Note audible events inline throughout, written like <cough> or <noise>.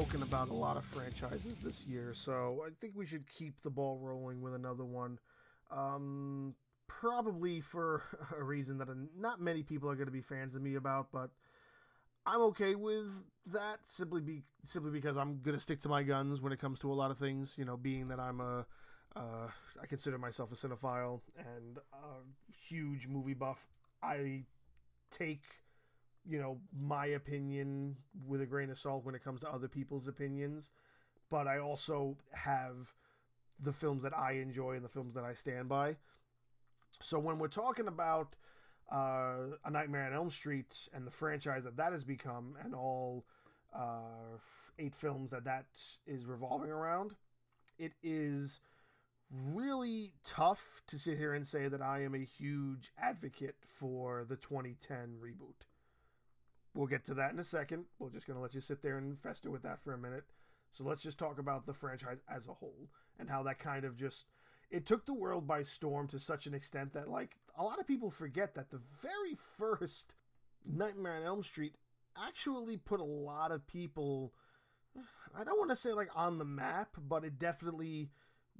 spoken about a lot of franchises this year, so I think we should keep the ball rolling with another one. Um, probably for <laughs> a reason that not many people are going to be fans of me about, but I'm okay with that simply be simply because I'm going to stick to my guns when it comes to a lot of things. You know, being that I'm a uh, I consider myself a cinephile and a huge movie buff. I take you know my opinion with a grain of salt when it comes to other people's opinions, but I also have the films that I enjoy and the films that I stand by. So when we're talking about uh, A Nightmare on Elm Street and the franchise that that has become, and all uh, eight films that that is revolving around, it is really tough to sit here and say that I am a huge advocate for the 2010 reboot. We'll get to that in a second. We're just going to let you sit there and fester with that for a minute. So let's just talk about the franchise as a whole and how that kind of just it took the world by storm to such an extent that like a lot of people forget that the very first Nightmare on Elm Street actually put a lot of people I don't want to say like on the map, but it definitely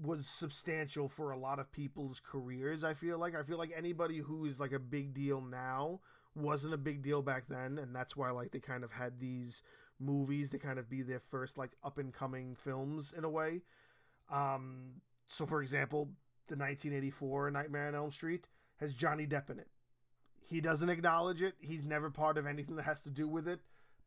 was substantial for a lot of people's careers. I feel like I feel like anybody who is like a big deal now wasn't a big deal back then, and that's why like they kind of had these movies to kind of be their first like up and coming films in a way. Um, so, for example, the 1984 Nightmare on Elm Street has Johnny Depp in it. He doesn't acknowledge it. He's never part of anything that has to do with it,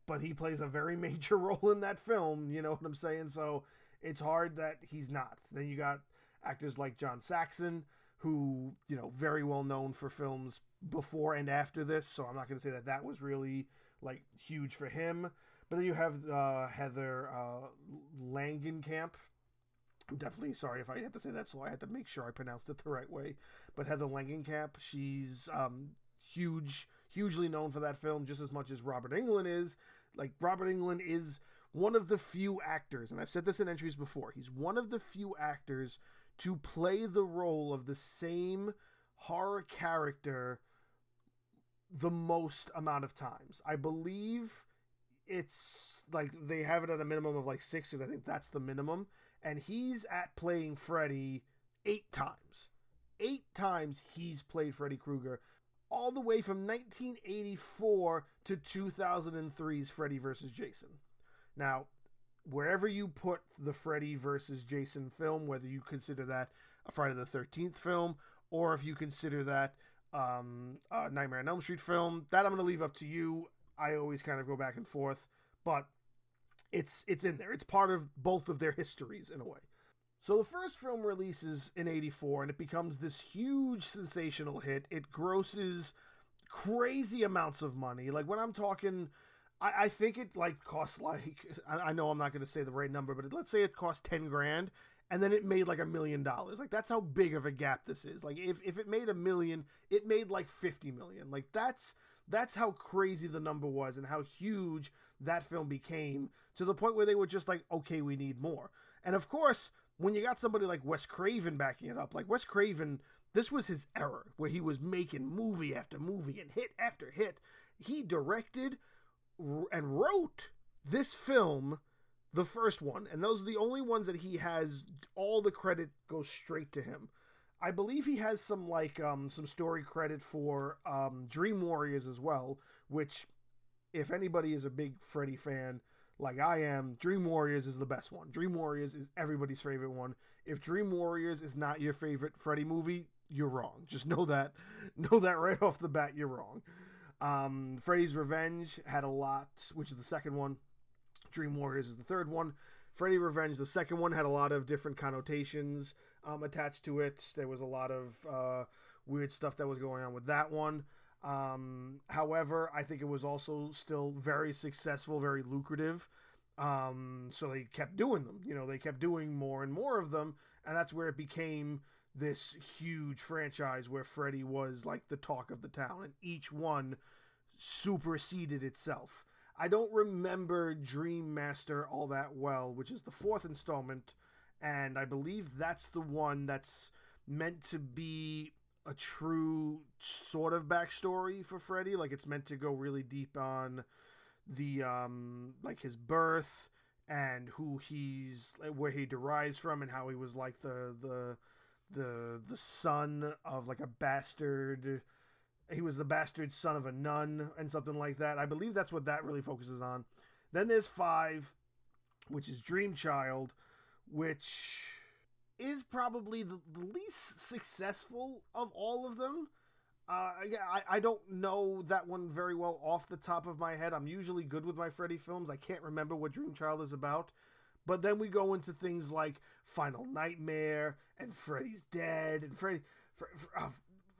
but he plays a very <laughs> major role in that film. You know what I'm saying? So it's hard that he's not. Then you got actors like John Saxon, who you know very well known for films before and after this. So I'm not going to say that that was really like huge for him. But then you have uh, Heather uh, Langenkamp. I'm definitely sorry if I had to say that, so I had to make sure I pronounced it the right way. But Heather Langenkamp, she's um, huge, hugely known for that film, just as much as Robert Englund is. Like Robert Englund is one of the few actors, and I've said this in entries before, he's one of the few actors to play the role of the same horror character the most amount of times. I believe it's like they have it at a minimum of like six I think that's the minimum. And he's at playing Freddy eight times. Eight times he's played Freddy Krueger, all the way from 1984 to 2003's Freddy vs. Jason. Now, wherever you put the Freddy versus Jason film, whether you consider that a Friday the 13th film or if you consider that um, a Nightmare on Elm Street film, that I'm going to leave up to you. I always kind of go back and forth, but it's it's in there. It's part of both of their histories in a way. So the first film releases in 84 and it becomes this huge sensational hit. It grosses crazy amounts of money. Like when I'm talking I, I think it like costs like <laughs> I, I know I'm not going to say the right number, but it, let's say it cost ten grand, and then it made like a million dollars. Like that's how big of a gap this is. Like if if it made a million, it made like fifty million. Like that's that's how crazy the number was and how huge that film became to the point where they were just like, okay, we need more. And of course, when you got somebody like Wes Craven backing it up, like Wes Craven, this was his era where he was making movie after movie and hit after hit. He directed and wrote this film, the first one, and those are the only ones that he has. All the credit goes straight to him. I believe he has some like um, some story credit for um, Dream Warriors as well, which, if anybody is a big Freddy fan like I am, Dream Warriors is the best one. Dream Warriors is everybody's favorite one. If Dream Warriors is not your favorite Freddy movie, you're wrong. Just know that. <laughs> Know that right off the bat, you're wrong. Um, Freddy's Revenge had a lot, which is the second one. Dream Warriors is the third one. Freddy Revenge, the second one, had a lot of different connotations um, attached to it. There was a lot of uh, weird stuff that was going on with that one. Um, however, I think it was also still very successful, very lucrative. Um, so they kept doing them. You know, they kept doing more and more of them, and that's where it became this huge franchise where Freddy was like the talk of the town, and each one superseded itself. I don't remember Dream Master all that well, which is the fourth installment, and I believe that's the one that's meant to be a true sort of backstory for Freddy. Like it's meant to go really deep on the um like his birth and who he's where he derives from and how he was like the the the the son of like a bastard he was the bastard son of a nun and something like that. I believe that's what that really focuses on. Then there's 5 which is Dream Child which is probably the, the least successful of all of them. Uh, I, I don't know that one very well off the top of my head. I'm usually good with my Freddy films. I can't remember what Dream Child is about. But then we go into things like Final Nightmare and Freddy's Dead and Freddy. uh,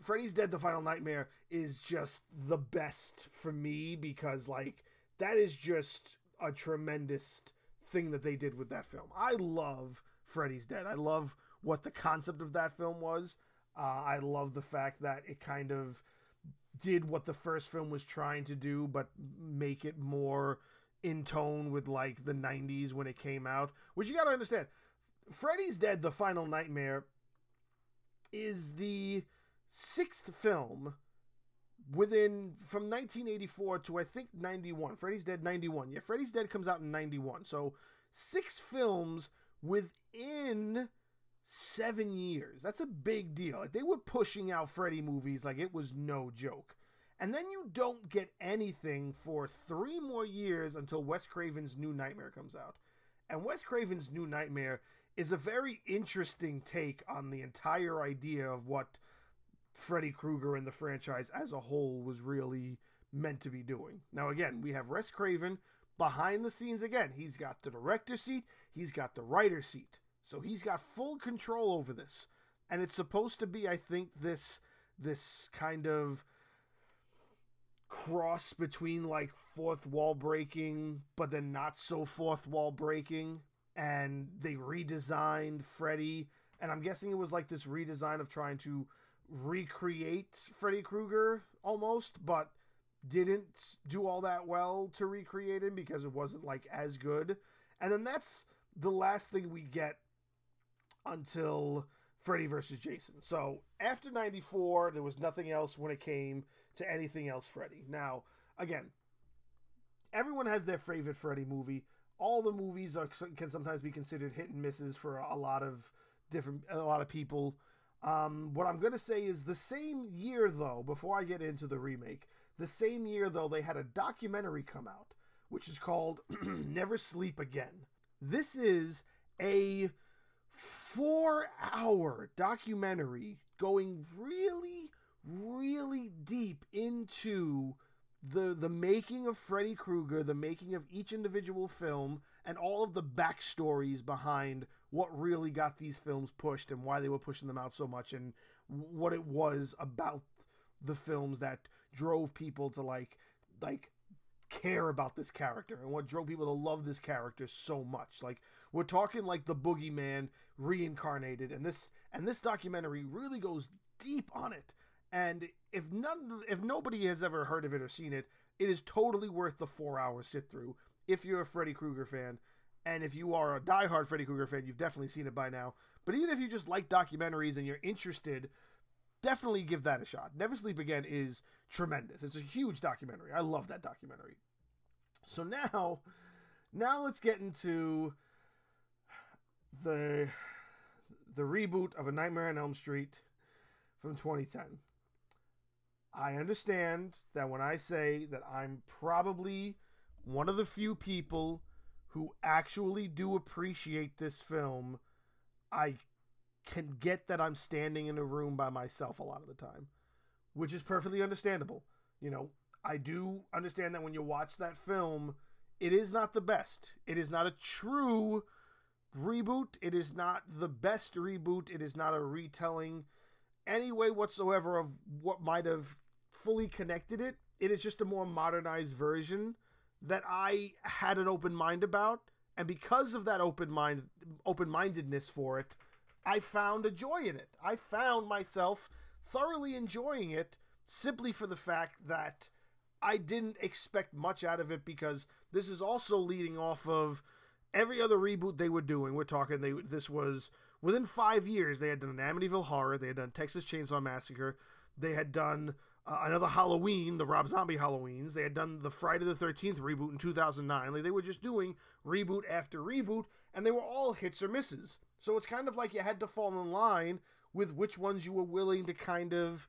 Freddy's Dead: The Final Nightmare is just the best for me because like that is just a tremendous thing that they did with that film. I love Freddy's Dead. I love what the concept of that film was. Uh, I love the fact that it kind of did what the first film was trying to do, but make it more in tone with like the 90s when it came out. Which you got to understand Freddy's Dead, The Final Nightmare is the sixth film within from 1984 to I think 91. Freddy's Dead 91. Yeah, Freddy's Dead comes out in 91. So six films within seven years. That's a big deal. Like they were pushing out Freddy movies like it was no joke. And then you don't get anything for three more years until Wes Craven's New Nightmare comes out. And Wes Craven's New Nightmare is a very interesting take on the entire idea of what Freddy Krueger and the franchise as a whole was really meant to be doing. Now, again, we have Wes Craven behind the scenes again. He's got the director seat, he's got the writer seat. So he's got full control over this. And it's supposed to be, I think, this this kind of cross between like fourth wall breaking, but then not so fourth wall breaking. And they redesigned Freddy. And I'm guessing it was like this redesign of trying to recreate Freddy Krueger almost, but didn't do all that well to recreate him because it wasn't like as good. And then that's the last thing we get until Freddy versus Jason. So after 94, there was nothing else when it came to anything else Freddy. Now, again, everyone has their favorite Freddy movie. All the movies are, can sometimes be considered hit and misses for a lot of different a lot of people. Um, what I'm gonna say is the same year though. Before I get into the remake, the same year though they had a documentary come out, which is called <clears throat> "Never Sleep Again." This is a four hour documentary going really, really deep into the the making of Freddy Krueger, the making of each individual film, and all of the backstories behind what really got these films pushed and why they were pushing them out so much and what it was about the films that drove people to like like care about this character and what drove people to love this character so much. Like we're talking like the boogeyman reincarnated, and this and this documentary really goes deep on it. And if none, if nobody has ever heard of it or seen it, it is totally worth the four hour sit through. If you're a Freddy Krueger fan, and if you are a diehard Freddy Krueger fan, you've definitely seen it by now. But even if you just like documentaries and you're interested, definitely give that a shot. Never Sleep Again is tremendous. It's a huge documentary. I love that documentary. So now, now let's get into the the reboot of A Nightmare on Elm Street from 2010. I understand that when I say that I'm probably one of the few people who actually do appreciate this film, I can get that I'm standing in a room by myself a lot of the time, which is perfectly understandable. You know, I do understand that when you watch that film, it is not the best. It is not a true reboot. It is not the best reboot. It is not a retelling any way whatsoever of what might have fully connected it. It is just a more modernized version that I had an open mind about, and because of that open mind open mindedness for it, I found a joy in it. I found myself thoroughly enjoying it simply for the fact that I didn't expect much out of it because this is also leading off of every other reboot they were doing. We're talking they this was within five years they had done an Amityville Horror, they had done Texas Chainsaw Massacre, they had done uh, another Halloween, the Rob Zombie Halloweens. They had done the Friday the 13th reboot in 2009. Like they were just doing reboot after reboot, and they were all hits or misses. So it's kind of like you had to fall in line with which ones you were willing to kind of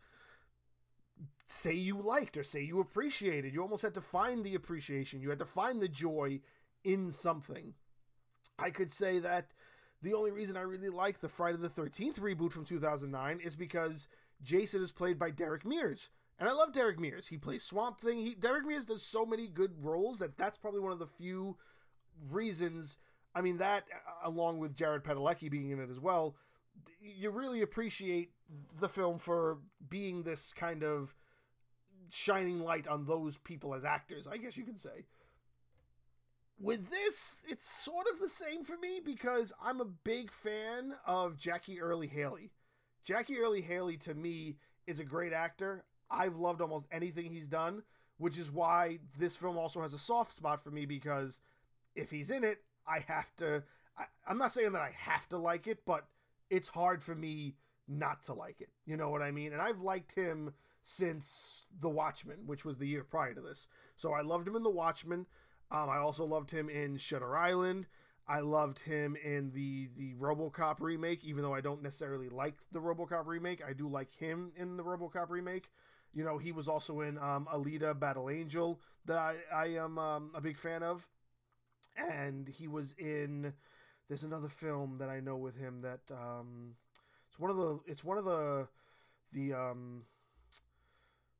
say you liked or say you appreciated. You almost had to find the appreciation. You had to find the joy in something. I could say that the only reason I really like the Friday the 13th reboot from 2009 is because Jason is played by Derek Mears. And I love Derek Mears. He plays Swamp Thing. He, Derek Mears does so many good roles that that's probably one of the few reasons. I mean, that along with Jared Padalecki being in it as well, you really appreciate the film for being this kind of shining light on those people as actors, I guess you could say. With this, it's sort of the same for me because I'm a big fan of Jackie Earle Haley. Jackie Earle Haley to me is a great actor. I've loved almost anything he's done, which is why this film also has a soft spot for me because if he's in it, I have to. I, I'm not saying that I have to like it, but it's hard for me not to like it. You know what I mean? And I've liked him since The Watchmen, which was the year prior to this. So I loved him in The Watchmen. Um, I also loved him in Shutter Island. I loved him in the the RoboCop remake, even though I don't necessarily like the RoboCop remake. I do like him in the RoboCop remake. You know, he was also in um, Alita: Battle Angel that I I am um, a big fan of, and he was in. There's another film that I know with him that um, it's one of the it's one of the the um,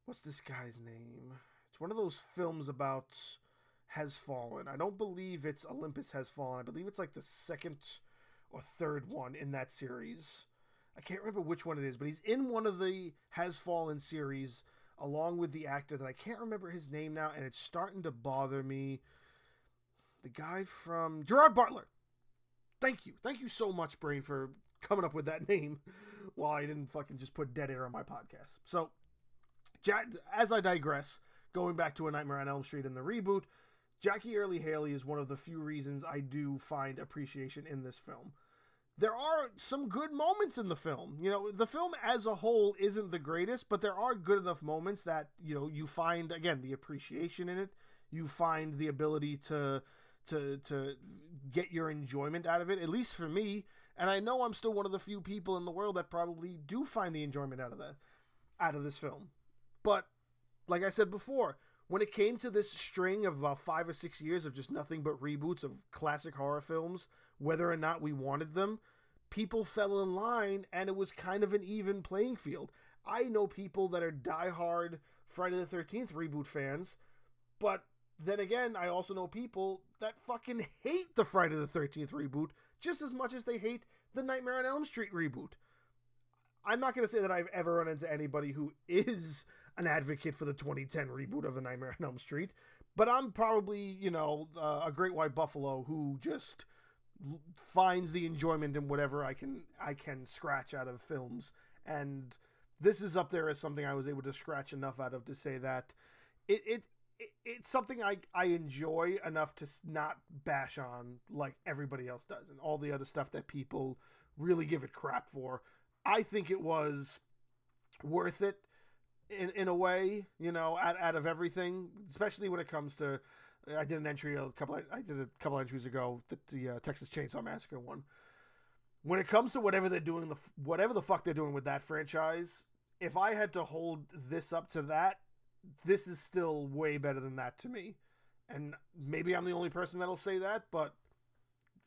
what's this guy's name? It's one of those films about has fallen. I don't believe it's Olympus has fallen. I believe it's like the second or third one in that series. I can't remember which one it is, but he's in one of the has fallen series along with the actor that I can't remember his name now, and it's starting to bother me. The guy from Gerard Butler. Thank you. Thank you so much, Brain, for coming up with that <laughs> name while I didn't fucking just put dead air on my podcast. So, as I digress, going back to A Nightmare on Elm Street and the reboot, Jackie Earle Haley is one of the few reasons I do find appreciation in this film. There are some good moments in the film. You know, the film as a whole isn't the greatest, but there are good enough moments that, you know, you find again the appreciation in it. You find the ability to to to get your enjoyment out of it, at least for me. And I know I'm still one of the few people in the world that probably do find the enjoyment out of that out of this film. But like I said before, when it came to this string of about five or six years of just nothing but reboots of classic horror films, whether or not we wanted them, people fell in line and it was kind of an even playing field. I know people that are diehard Friday the 13th reboot fans, but then again, I also know people that fucking hate the Friday the 13th reboot just as much as they hate the Nightmare on Elm Street reboot. I'm not going to say that I've ever run into anybody who is an advocate for the 2010 reboot of The Nightmare on Elm Street, but I'm probably, you know, uh, a great white buffalo who just finds the enjoyment in whatever I can I can scratch out of films and this is up there as something I was able to scratch enough out of to say that it it, it it's something I I enjoy enough to not bash on like everybody else does and all the other stuff that people really give it crap for. I think it was worth it in in a way, you know, out, out of everything, especially when it comes to. I did an entry a couple. I did a couple entries ago, the, the uh, Texas Chainsaw Massacre one. When it comes to whatever they're doing, the whatever the fuck they're doing with that franchise, if I had to hold this up to that, this is still way better than that to me. And maybe I'm the only person that'll say that, but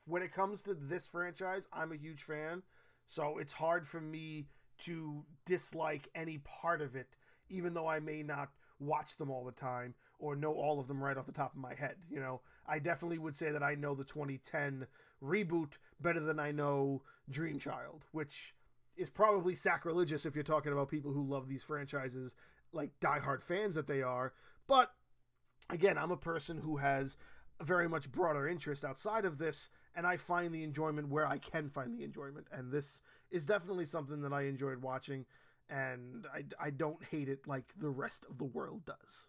when it comes to this franchise, I'm a huge fan. So it's hard for me to dislike any part of it even though I may not watch them all the time or know all of them right off the top of my head. You know, I definitely would say that I know the 2010 reboot better than I know Dream Child, which is probably sacrilegious if you're talking about people who love these franchises like diehard fans that they are. But again, I'm a person who has a very much broader interest outside of this, and I find the enjoyment where I can find the enjoyment. And this is definitely something that I enjoyed watching and I, I don't hate it like the rest of the world does.